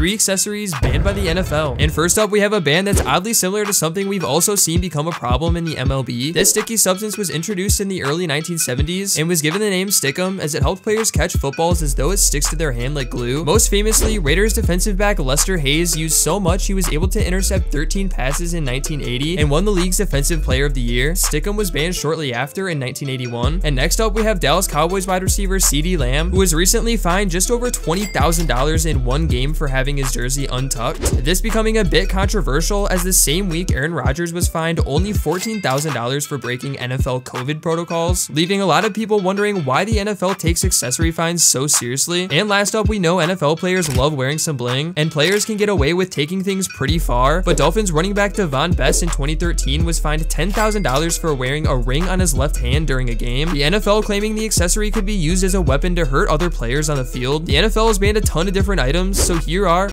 three accessories banned by the NFL. And first up, we have a ban that's oddly similar to something we've also seen become a problem in the MLB. This sticky substance was introduced in the early 1970s and was given the name Stickum as it helped players catch footballs as though it sticks to their hand like glue. Most famously, Raiders defensive back Lester Hayes used so much he was able to intercept 13 passes in 1980 and won the league's defensive player of the year. Stickum was banned shortly after in 1981. And next up, we have Dallas Cowboys wide receiver CeeDee Lamb, who was recently fined just over $20,000 in one game for having his jersey untucked. This becoming a bit controversial as the same week Aaron Rodgers was fined only $14,000 for breaking NFL COVID protocols, leaving a lot of people wondering why the NFL takes accessory fines so seriously. And last up, we know NFL players love wearing some bling, and players can get away with taking things pretty far, but Dolphins running back Davone Bess in 2013 was fined $10,000 for wearing a ring on his left hand during a game. The NFL claiming the accessory could be used as a weapon to hurt other players on the field. The NFL has banned a ton of different items, so here are